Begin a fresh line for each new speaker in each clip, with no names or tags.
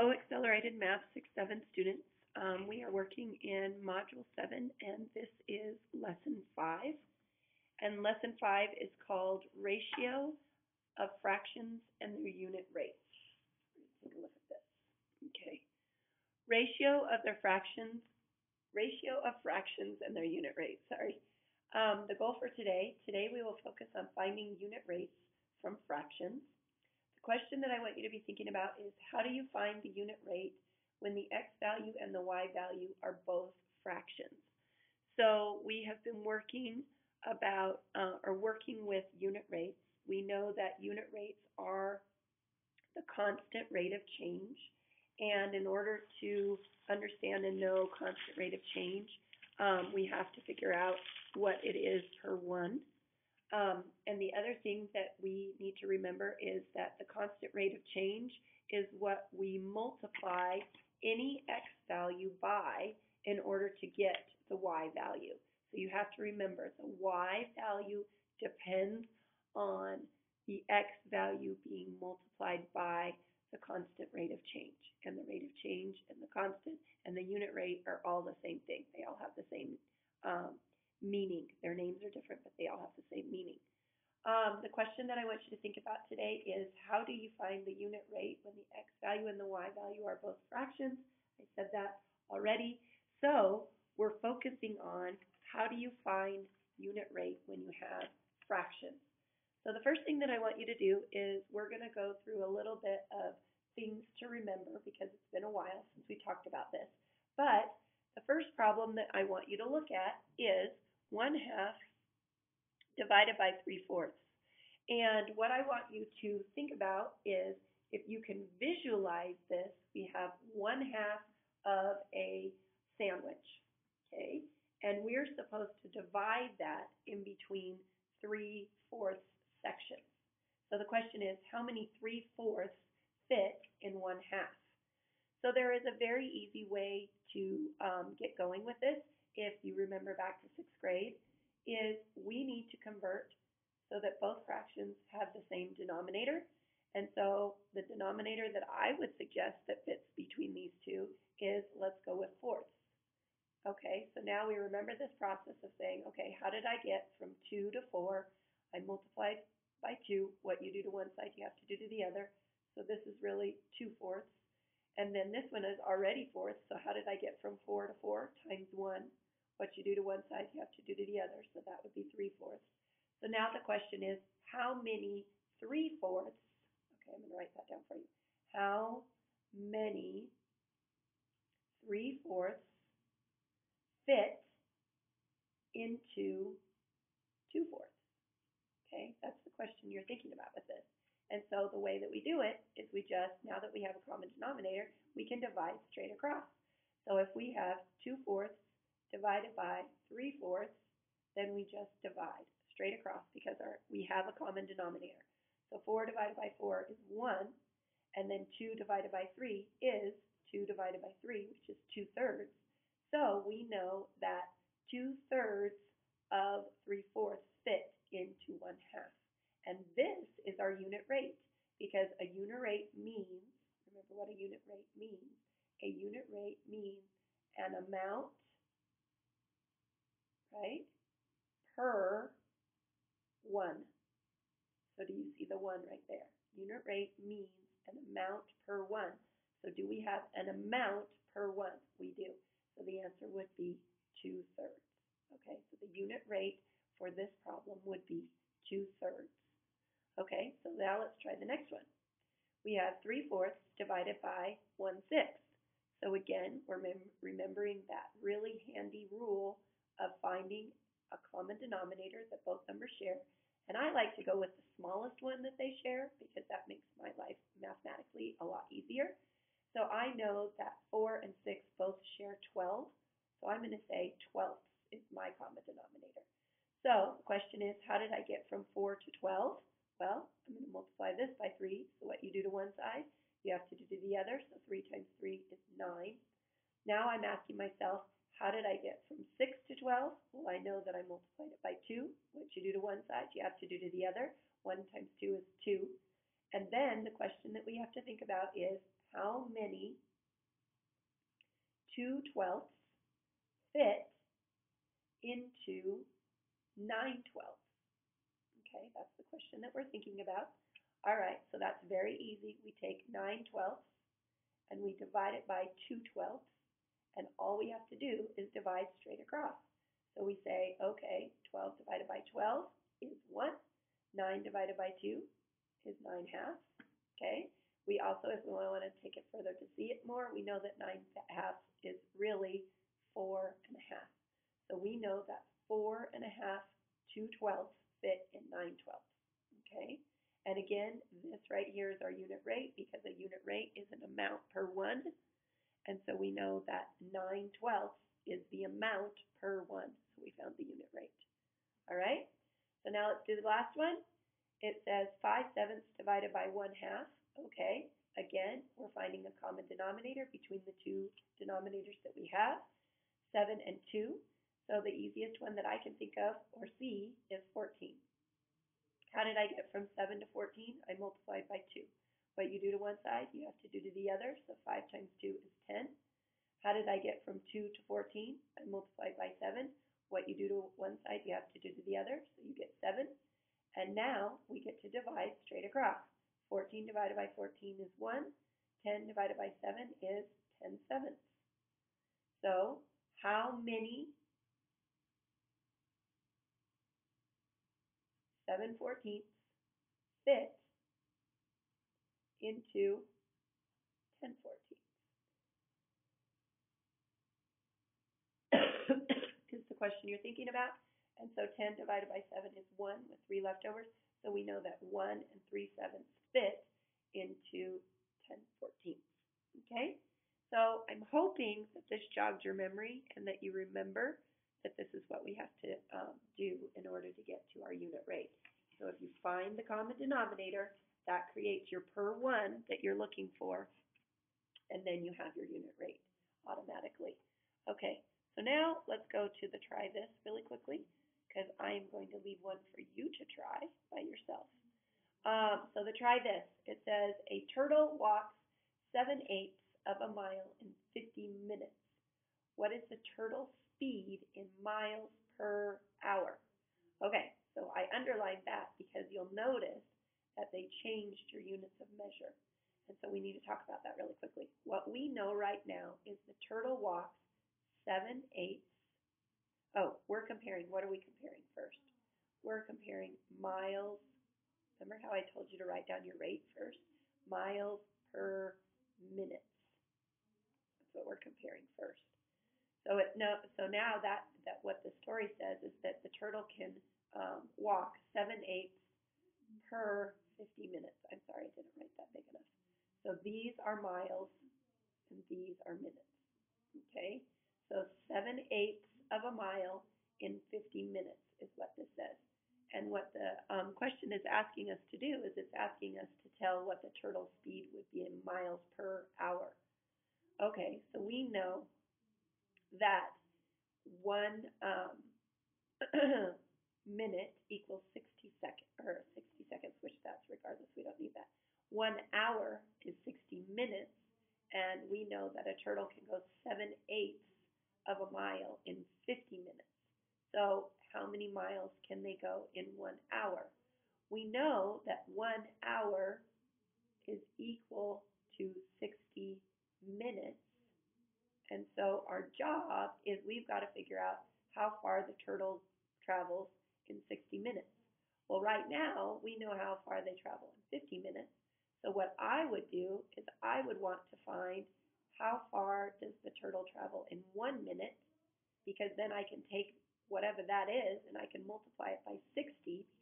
Hello, Accelerated Math 6-7 students. Um, we are working in Module 7, and this is Lesson 5. And Lesson 5 is called Ratio of Fractions and Their Unit Rates. Take a look at this. Okay. Ratio of their fractions, ratio of fractions and their unit rates, sorry. Um, the goal for today, today we will focus on finding unit rates from fractions. The question that I want you to be thinking about is how do you find the unit rate when the x value and the y value are both fractions. So we have been working about uh, or working with unit rates. We know that unit rates are the constant rate of change. And in order to understand and know constant rate of change, um, we have to figure out what it is per one. Um, and the other thing that we need to remember is that the constant rate of change is what we multiply any x value by in order to get the y value. So you have to remember the y value depends on the x value being multiplied by the constant rate of change. And the rate of change and the constant and the unit rate are all the same thing. They all have the same um, meaning. Their names are different, but they all have the same meaning. Um, the question that I want you to think about today is how do you find the unit rate when the x value and the y value are both fractions? I said that already. So we're focusing on how do you find unit rate when you have fractions. So the first thing that I want you to do is we're going to go through a little bit of things to remember because it's been a while since we talked about this. But the first problem that I want you to look at is 1 half divided by 3 fourths. And what I want you to think about is if you can visualize this, we have 1 half of a sandwich, okay? And we're supposed to divide that in between 3 fourths sections. So the question is, how many 3 fourths fit in 1 half? So there is a very easy way to um, get going with this if you remember back to sixth grade is we need to convert so that both fractions have the same denominator. And so the denominator that I would suggest that fits between these two is let's go with fourths. Okay, so now we remember this process of saying, okay, how did I get from 2 to 4? I multiplied by 2. What you do to one side, you have to do to the other. So this is really 2 fourths. And then this one is already fourths. So how did I get from 4 to 4 times 1? What you do to one side, you have to do to the other. So that would be 3 fourths. So now the question is, how many 3 fourths, okay, I'm going to write that down for you. How many 3 fourths fit into 2 fourths? Okay, that's the question you're thinking about with this. And so the way that we do it is we just, now that we have a common denominator, we can divide straight across. So if we have 2 fourths divided by 3 fourths, then we just divide straight across because our, we have a common denominator. So 4 divided by 4 is 1, and then 2 divided by 3 is 2 divided by 3, which is 2 thirds. So we know that 2 thirds of 3 fourths fit into 1 half. And this is our unit rate because a unit rate means, remember what a unit rate means? A unit rate means an amount right, per 1. So do you see the 1 right there? Unit rate means an amount per 1. So do we have an amount per 1? We do. So the answer would be 2 thirds. Okay, so the unit rate for this problem would be 2 thirds. Okay, so now let's try the next one. We have 3 fourths divided by 1 sixth. So again, we're remembering that really handy rule of finding a common denominator that both numbers share. And I like to go with the smallest one that they share because that makes my life mathematically a lot easier. So I know that 4 and 6 both share 12. So I'm going to say 12 is my common denominator. So the question is, how did I get from 4 to 12? Well, multiply this by 3. So what you do to one side, you have to do to the other. So 3 times 3 is 9. Now I'm asking myself, how did I get from 6 to 12? Well, I know that I multiplied it by 2. What you do to one side, you have to do to the other. 1 times 2 is 2. And then the question that we have to think about is, how many two twelfths fit into nine twelfths? Okay, that's the question that we're thinking about. All right, so that's very easy. We take nine twelfths and we divide it by two twelfths, and all we have to do is divide straight across. So we say, okay, twelve divided by twelve is one, nine divided by two is nine halves, okay? We also, if we want to take it further to see it more, we know that nine halves is really four and a half. So we know that four and a half two twelfths fit in nine twelfths, okay? And again, this right here is our unit rate because a unit rate is an amount per one. And so we know that nine twelfths is the amount per one. So we found the unit rate. All right? So now let's do the last one. It says five sevenths divided by one half. Okay. Again, we're finding a common denominator between the two denominators that we have, seven and two. So the easiest one that I can think of or see is 14. How did I get from 7 to 14? I multiplied by 2. What you do to one side, you have to do to the other. So 5 times 2 is 10. How did I get from 2 to 14? I multiplied by 7. What you do to one side, you have to do to the other. So you get 7. And now we get to divide straight across. 14 divided by 14 is 1. 10 divided by 7 is 10 sevenths. So how many 7 fourteenths fit into 10 fourteenths? is the question you're thinking about. And so 10 divided by 7 is 1 with 3 leftovers. So we know that 1 and 3 sevenths fit into 10 fourteenths. Okay? So I'm hoping that this jogged your memory and that you remember that this is what we have to um, do in order to get to our unit rate. So if you find the common denominator, that creates your per one that you're looking for, and then you have your unit rate automatically. Okay, so now let's go to the try this really quickly, because I am going to leave one for you to try by yourself. Um, so the try this, it says a turtle walks seven eighths of a mile in 50 minutes. What is the turtle speed in miles per hour? Okay, so I underlined that because you'll notice that they changed your units of measure. And so we need to talk about that really quickly. What we know right now is the turtle walks seven eighths. Oh, we're comparing. What are we comparing first? We're comparing miles. Remember how I told you to write down your rate first? Miles per minute. That's what we're comparing first. So it no, so now that that what the story says is that the turtle can um, walk seven eighths per 50 minutes. I'm sorry, I didn't write that big enough. So these are miles and these are minutes. Okay, so seven eighths of a mile in 50 minutes is what this says. And what the um, question is asking us to do is it's asking us to tell what the turtle speed would be in miles per hour. Okay, so we know that one um, minute equals 60 seconds, or 60 seconds, which that's regardless, we don't need that. One hour is 60 minutes, and we know that a turtle can go 7 eighths of a mile in 50 minutes. So how many miles can they go in one hour? We know that one hour is equal to 60 minutes. And so our job is we've got to figure out how far the turtle travels in 60 minutes. Well, right now, we know how far they travel in 50 minutes. So what I would do is I would want to find how far does the turtle travel in one minute, because then I can take whatever that is and I can multiply it by 60,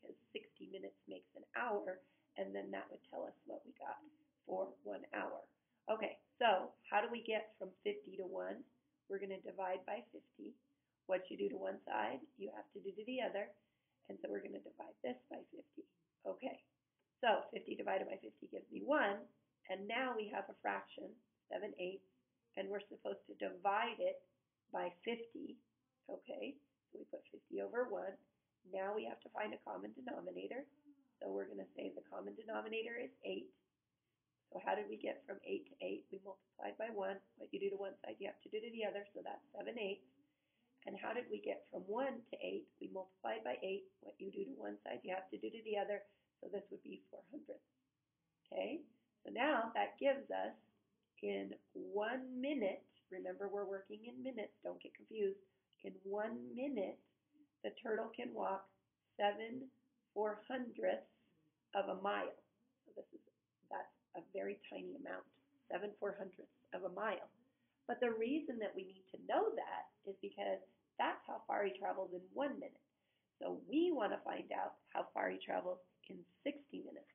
because 60 minutes makes an hour, and then that would tell us what we got for one hour. Okay, so how do we get from 50 to 1? We're going to divide by 50. What you do to one side, you have to do to the other. And so we're going to divide this by 50. Okay, so 50 divided by 50 gives me 1. And now we have a fraction, 7 eighths, and we're supposed to divide it by 50. Okay, so we put 50 over 1. Now we have to find a common denominator. So we're going to say the common denominator is 8. So how did we get from eight to eight? We multiplied by one. What you do to one side, you have to do to the other, so that's seven eighths. And how did we get from one to eight? We multiplied by eight. What you do to one side, you have to do to the other, so this would be four hundredths. Okay? So now that gives us in one minute, remember we're working in minutes, don't get confused. In one minute, the turtle can walk seven four hundredths of a mile. So this is, a very tiny amount, seven four hundredths of a mile. But the reason that we need to know that is because that's how far he travels in one minute. So we want to find out how far he travels in 60 minutes.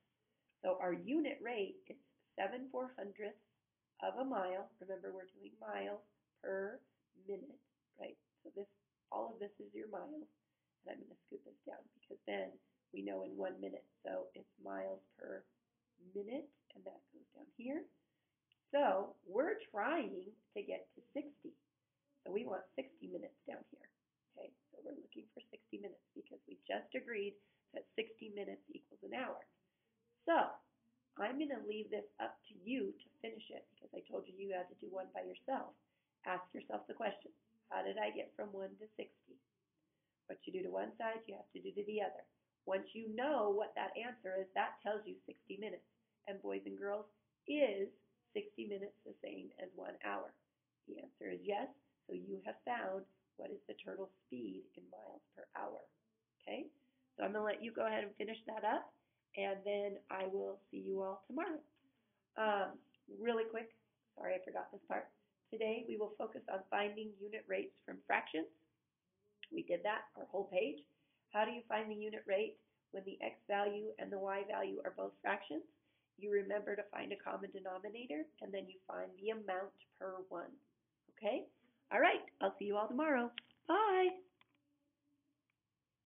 So our unit rate is seven four hundredths of a mile. Remember, we're doing miles per minute, right? So this, all of this is your miles. And I'm going to scoot this down because then we know in one minute. So it's miles per minute, and that goes down here. So we're trying to get to 60. So we want 60 minutes down here. Okay, so we're looking for 60 minutes because we just agreed that 60 minutes equals an hour. So I'm going to leave this up to you to finish it because I told you you had to do one by yourself. Ask yourself the question, how did I get from 1 to 60? What you do to one side, you have to do to the other. Once you know what that answer is, that tells you 60 minutes. And boys and girls, is 60 minutes the same as one hour? The answer is yes. So you have found what is the turtle speed in miles per hour. Okay? So I'm going to let you go ahead and finish that up, and then I will see you all tomorrow. Um, really quick, sorry I forgot this part. Today we will focus on finding unit rates from fractions. We did that, our whole page. How do you find the unit rate when the x value and the y value are both fractions? You remember to find a common denominator, and then you find the amount per one. Okay? All right, I'll see you all tomorrow. Bye.